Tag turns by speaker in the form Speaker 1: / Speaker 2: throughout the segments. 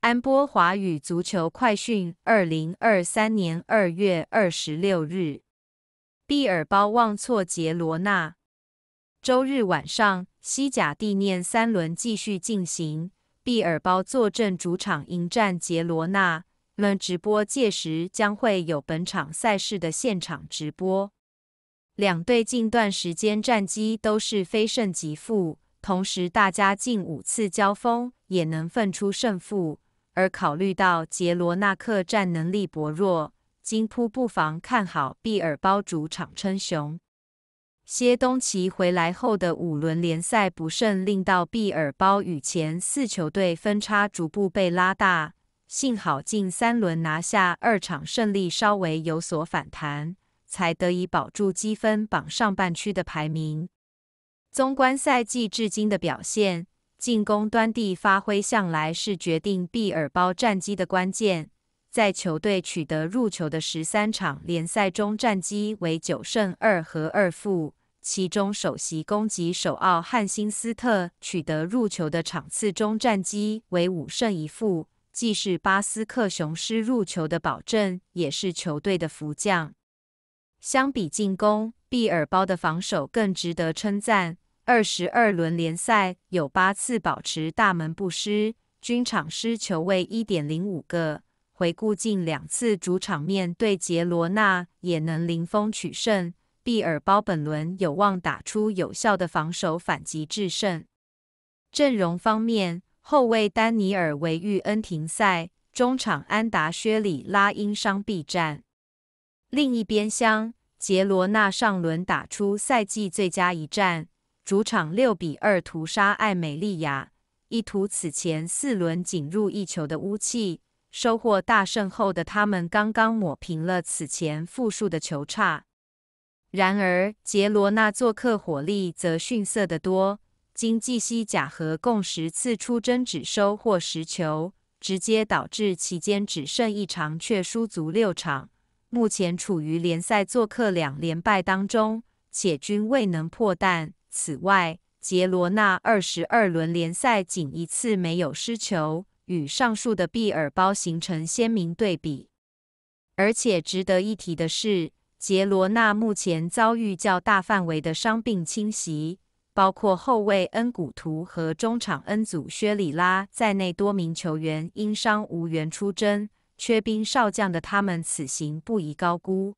Speaker 1: 安波华语足球快讯，二零二三年二月二十六日，毕尔包望错杰罗纳。周日晚上，西甲地面三轮继续进行，毕尔包坐镇主场迎战杰罗纳。们直播届时将会有本场赛事的现场直播。两队近段时间战绩都是非胜即负，同时大家近五次交锋也能分出胜负。而考虑到杰罗纳克战能力薄弱，金扑不妨看好毕尔包主场称雄。歇东奇回来后的五轮联赛不胜，令到毕尔包与前四球队分差逐步被拉大。幸好近三轮拿下二场胜利，稍微有所反弹，才得以保住积分榜上半区的排名。纵观赛季至今的表现，进攻端地发挥向来是决定毕尔包战绩的关键。在球队取得入球的十三场联赛中，战绩为九胜二和二负，其中首席攻击手奥汉辛斯特取得入球的场次中，战绩为五胜一负。既是巴斯克雄狮入球的保证，也是球队的福将。相比进攻，毕尔包的防守更值得称赞。二十二轮联赛有八次保持大门不失，均场失球为一点零五个。回顾近两次主场面对杰罗纳，也能零封取胜。毕尔包本轮有望打出有效的防守反击制胜。阵容方面。后卫丹尼尔维遇恩停赛，中场安达薛里拉因伤避战。另一边厢，杰罗纳上轮打出赛季最佳一战，主场六比二屠杀艾美利亚，一图此前四轮仅入一球的乌气。收获大胜后的他们，刚刚抹平了此前负数的球差。然而，杰罗纳做客火力则逊色得多。经济西甲和共十次出征只收获十球，直接导致期间只胜一场却输足六场。目前处于联赛做客两连败当中，且均未能破蛋。此外，杰罗纳二十二轮联赛仅一次没有失球，与上述的毕尔包形成鲜明对比。而且值得一提的是，杰罗纳目前遭遇较大范围的伤病侵袭。包括后卫恩古图和中场恩祖薛里拉在内，多名球员因伤无缘出征，缺兵少将的他们此行不宜高估。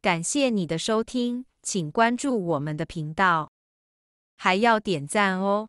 Speaker 1: 感谢你的收听，请关注我们的频道，还要点赞哦。